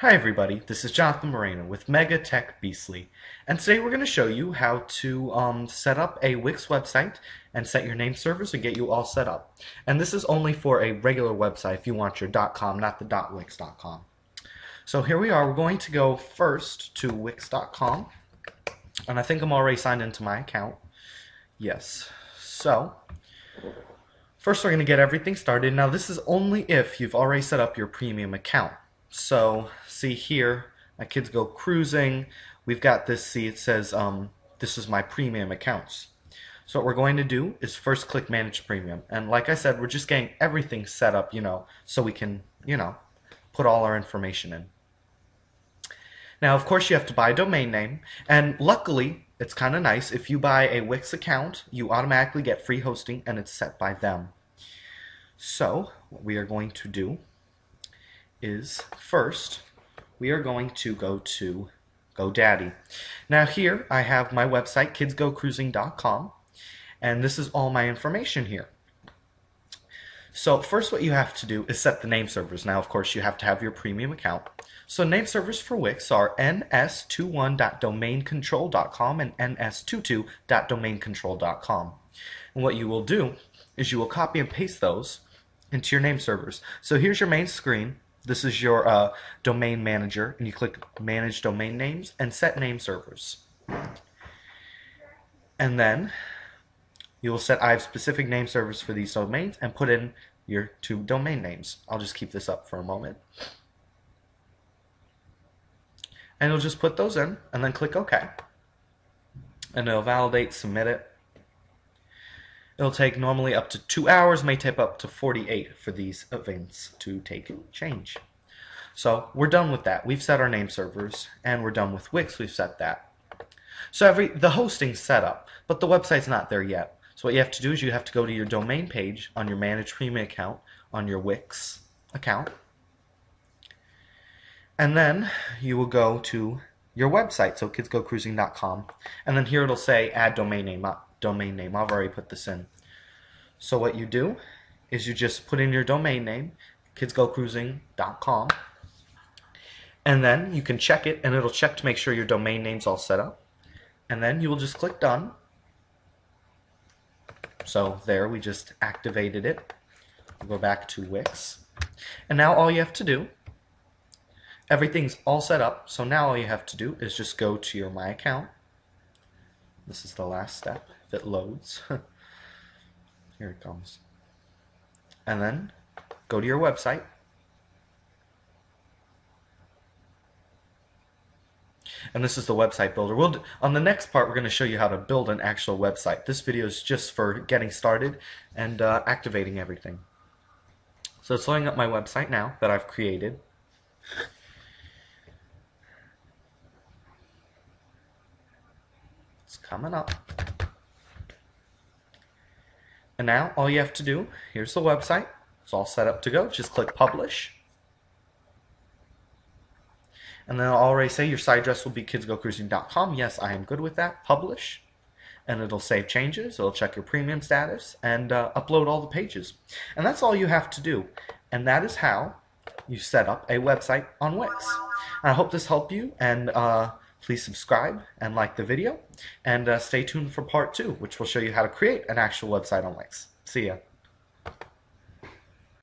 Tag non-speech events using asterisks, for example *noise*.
Hi everybody, this is Jonathan Moreno with Mega Tech Beastly, and today we're going to show you how to um, set up a Wix website and set your name servers and get you all set up. And this is only for a regular website if you want your .com, not the .wix.com. So here we are, we're going to go first to wix.com, and I think I'm already signed into my account. Yes, so first we're going to get everything started. Now this is only if you've already set up your premium account. So see here, my kids go cruising. We've got this, see it says um, this is my premium accounts. So what we're going to do is first click manage premium. And like I said, we're just getting everything set up, you know, so we can, you know, put all our information in. Now, of course, you have to buy a domain name. And luckily, it's kind of nice. If you buy a Wix account, you automatically get free hosting and it's set by them. So what we are going to do is first we are going to go to GoDaddy. Now here I have my website kidsgocruising.com and this is all my information here. So first what you have to do is set the name servers. Now of course you have to have your premium account. So name servers for Wix are ns21.domaincontrol.com and ns22.domaincontrol.com. And what you will do is you will copy and paste those into your name servers. So here's your main screen this is your uh, domain manager, and you click Manage Domain Names and Set Name Servers. And then you will set I have specific name servers for these domains and put in your two domain names. I'll just keep this up for a moment. And you'll just put those in and then click OK. And it'll validate, submit it. It'll take normally up to two hours, may take up to 48 for these events to take change. So we're done with that. We've set our name servers, and we're done with Wix. We've set that. So every the hosting's set up, but the website's not there yet. So what you have to do is you have to go to your domain page on your Managed Premium account on your Wix account, and then you will go to your website, so kidsgocruising.com, and then here it'll say add domain name domain name. I've already put this in. So what you do is you just put in your domain name, kidsgocruising.com, and then you can check it, and it'll check to make sure your domain name's all set up. And then you will just click done. So there, we just activated it. We'll go back to Wix. And now all you have to do, everything's all set up, so now all you have to do is just go to your My Account. This is the last step if it loads. *laughs* Here it comes. And then go to your website. And this is the website builder. We'll on the next part, we're going to show you how to build an actual website. This video is just for getting started and uh, activating everything. So it's loading up my website now that I've created. It's coming up. And now all you have to do, here's the website. It's all set up to go. Just click publish. And then I'll already say your site address will be kidsgocruising.com. Yes, I am good with that. Publish. And it'll save changes. It'll check your premium status and uh, upload all the pages. And that's all you have to do. And that is how you set up a website on Wix. And I hope this helped you. And uh, Please subscribe and like the video, and uh, stay tuned for part two, which will show you how to create an actual website on Wix. See ya.